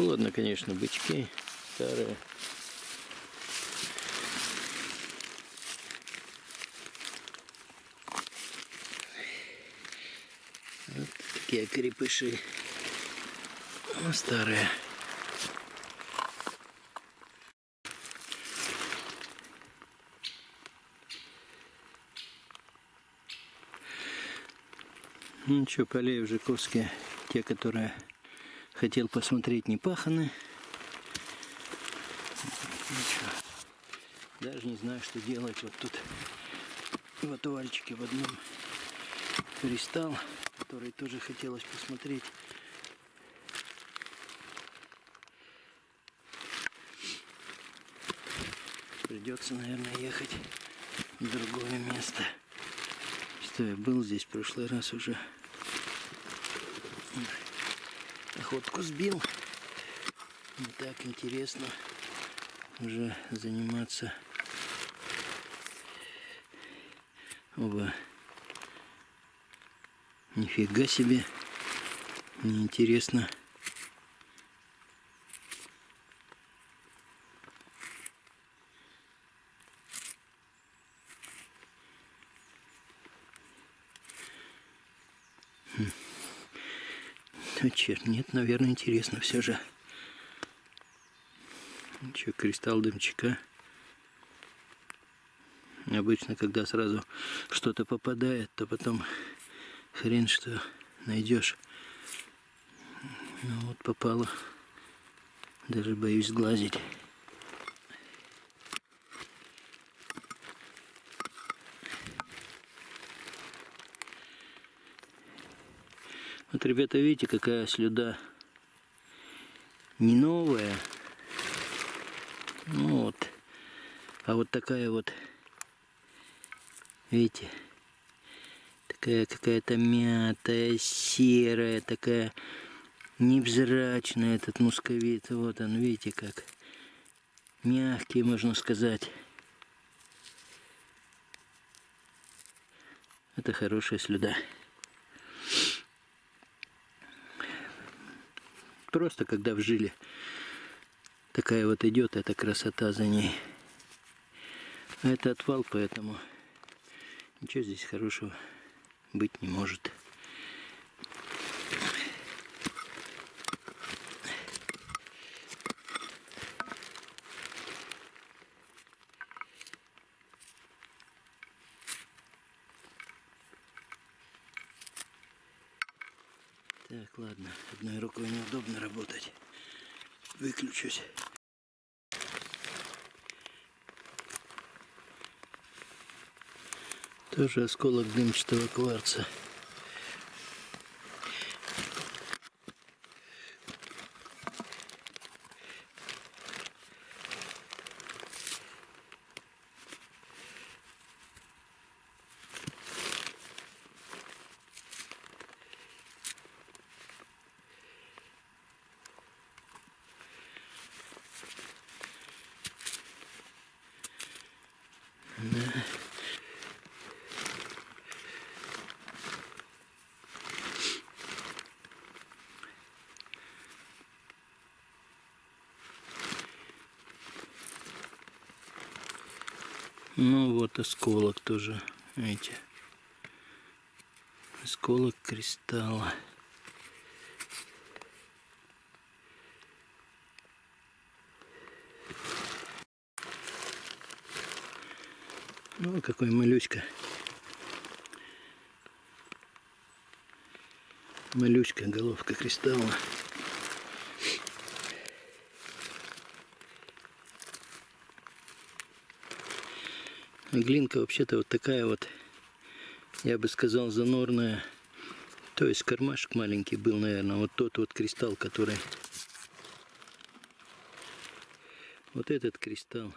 Холодно, конечно, бычки старые. Вот такие крепыши. Ну, старые. Ну что, полей в Жиковске, те, которые хотел посмотреть, не паханы. Даже не знаю, что делать. Вот тут в отвальчике в одном кристалл, который тоже хотелось посмотреть. Придется, наверное, ехать в другое место. Что я был здесь в прошлый раз уже. Охотку сбил. Не так интересно уже заниматься. Оба. Нифига себе. Неинтересно. А черт, нет, наверное, интересно все же. Че, кристалл дымчика. Обычно, когда сразу что-то попадает, то потом хрен что найдешь. Ну вот попало. Даже боюсь глазить. Вот, ребята, видите, какая слюда не новая. Ну вот. А вот такая вот, видите, такая какая-то мятая, серая, такая невзрачная этот мусковит. Вот он, видите, как мягкий, можно сказать. Это хорошая слюда. Просто когда в жиле такая вот идет, эта красота за ней. А это отвал, поэтому ничего здесь хорошего быть не может. Так, ладно, одной рукой неудобно работать. Выключусь. Тоже осколок дымчатого кварца. Да. Ну вот осколок тоже, видите, осколок кристалла. Ну, какой малючка. Малючка, головка кристалла. Глинка вообще-то вот такая вот, я бы сказал, занорная. То есть кармашек маленький был, наверное, вот тот вот кристалл, который... Вот этот кристалл.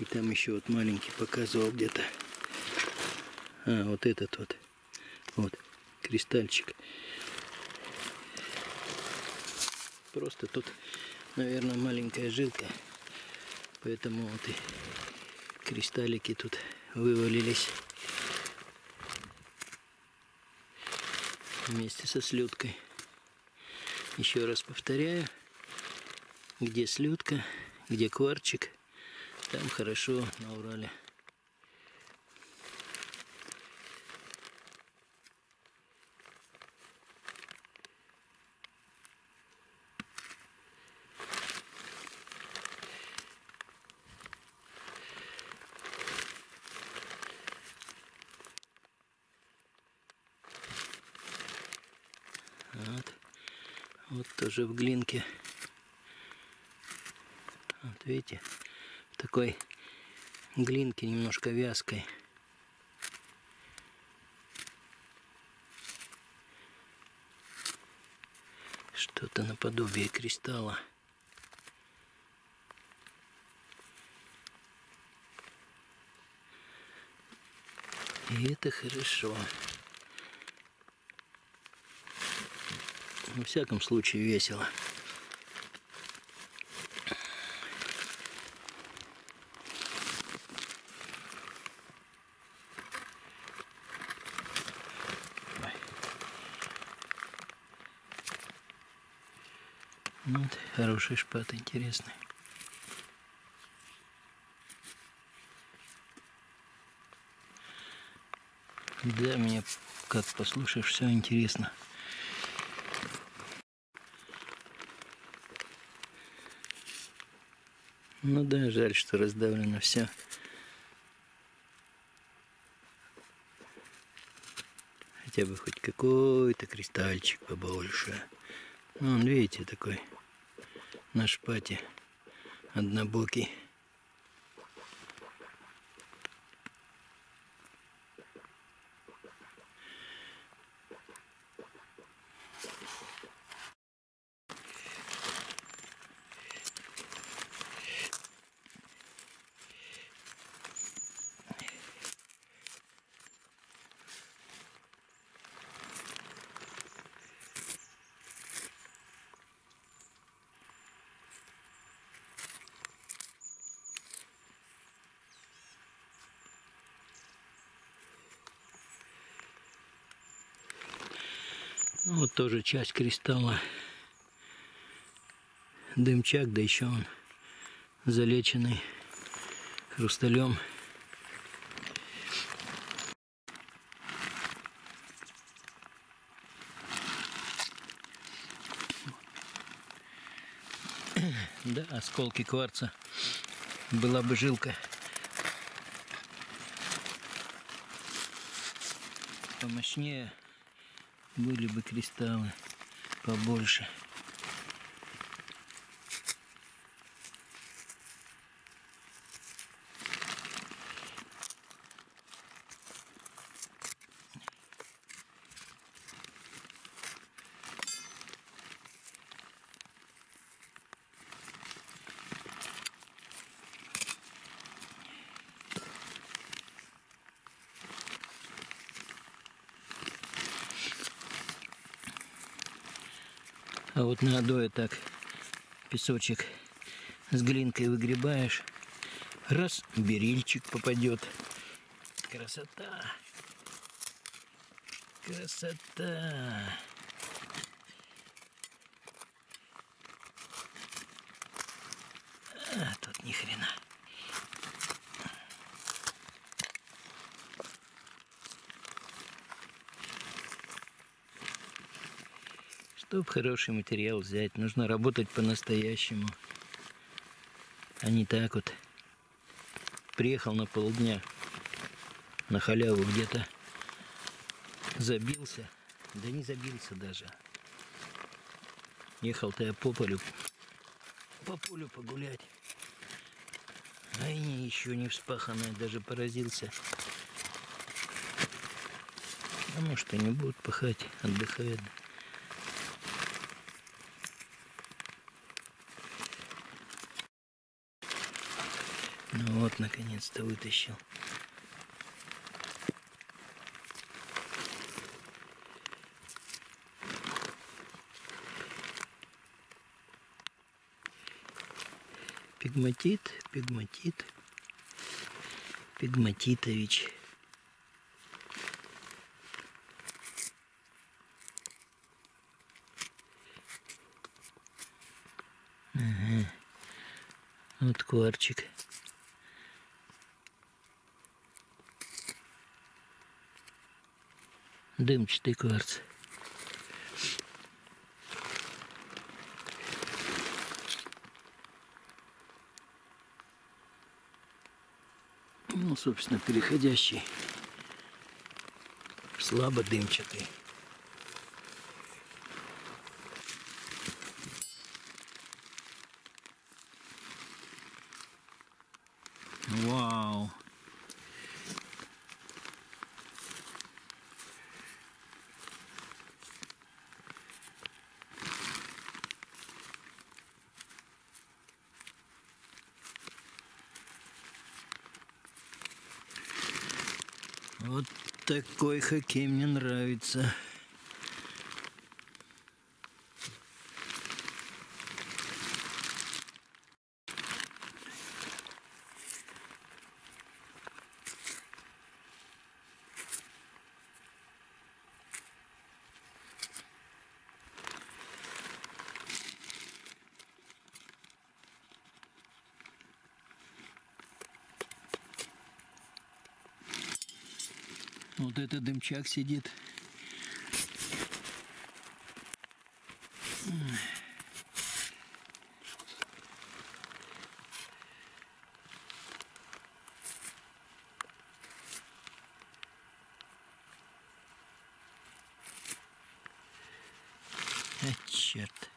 И там еще вот маленький показывал где-то. А, вот этот вот. Вот, кристальчик. Просто тут, наверное, маленькая жилка. Поэтому вот и кристаллики тут вывалились. Вместе со слюдкой. Еще раз повторяю, где слюдка, где кварчик. Там хорошо на Урале. Вот. Тоже в глинке. Вот видите, в такой глинке немножко вязкой. Что-то наподобие кристалла. И это хорошо. Во всяком случае весело. Вот, хороший шпат, интересный. Да, мне как послушаешь, все интересно. Ну да, жаль, что раздавлено все. Хотя бы хоть какой-то кристальчик побольше. Ну, он, видите, такой на шпате однобокий. Вот тоже часть кристалла. Дымчак, да еще он залеченный хрусталем. Да, осколки кварца. Была бы жилка. Помощнее были бы кристаллы побольше. А вот на одое так песочек с глинкой выгребаешь. Раз, берильчик попадет. Красота. Красота. А, тут ни хрена. Чтобы хороший материал взять, нужно работать по-настоящему. А не так вот. Приехал на полдня на халяву где-то. Забился. Да не забился даже. Ехал-то я по полю. По полю погулять. А и еще не вспаханная, даже поразился. А может, они будут пахать, отдыхают. Ну вот, наконец-то вытащил. Пигматит, пигматит, пигматитович. Ага. Вот кварчик. Дымчатый кварц. Ну, собственно, переходящий в слабо дымчатый. Вау! Вот такой хоккей мне нравится. Вот это дымчак сидит. Черт.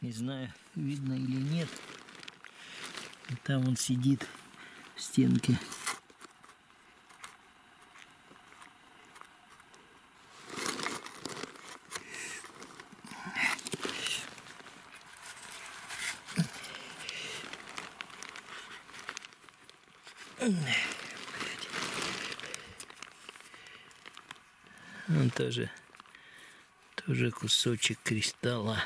Не знаю, видно или нет. Там он сидит в стенке. Он тоже, тоже кусочек кристалла.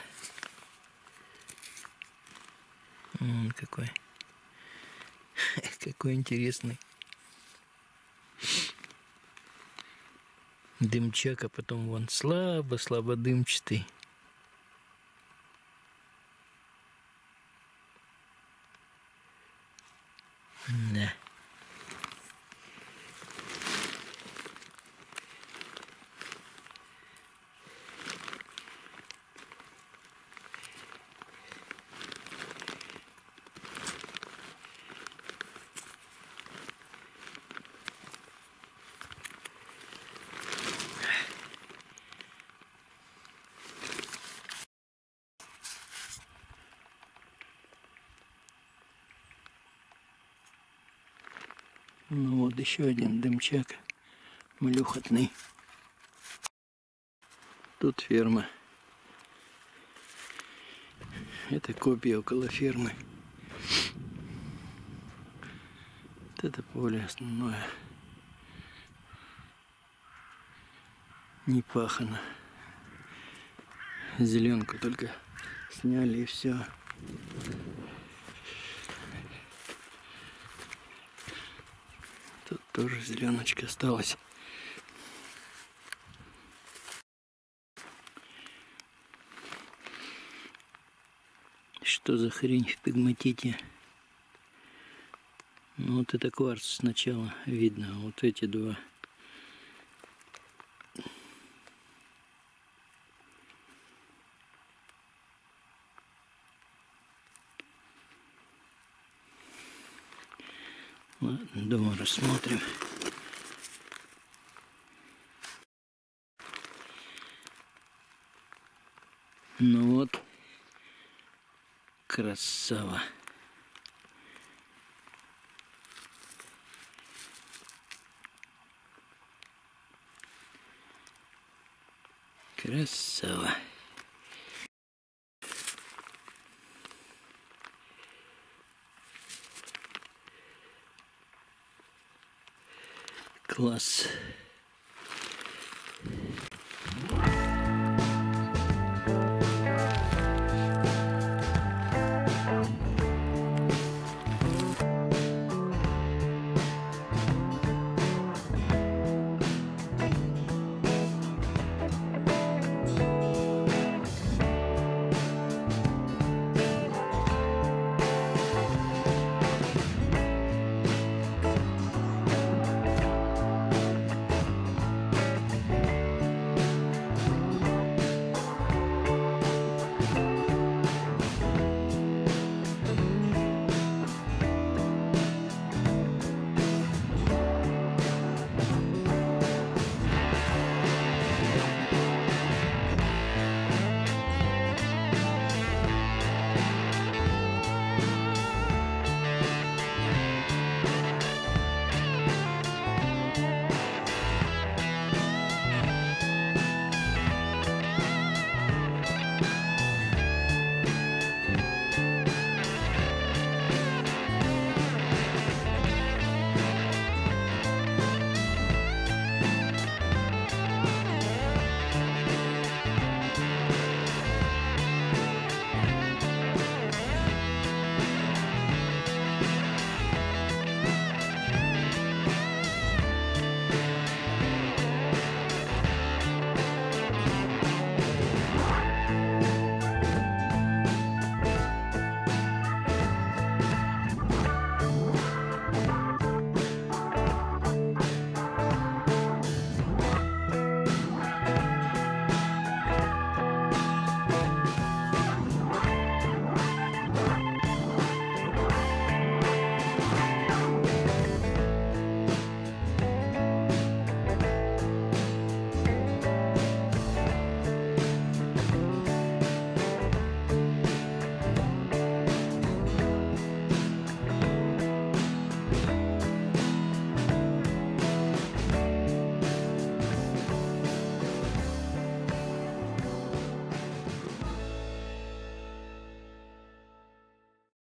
Он какой. Какой интересный. Дымчак, а потом вон слабо-слабо дымчатый. Да. Ну вот еще один дымчак млюхотный. Тут ферма. Это копия около фермы. Вот это поле основное. Не пахано. Зеленку только сняли и все. Тут тоже зеленочка осталась. Что за хрень в пигматите? Ну вот это кварц сначала видно, а вот эти два. Дома рассмотрим. Ну вот, красава. Красава. Plus.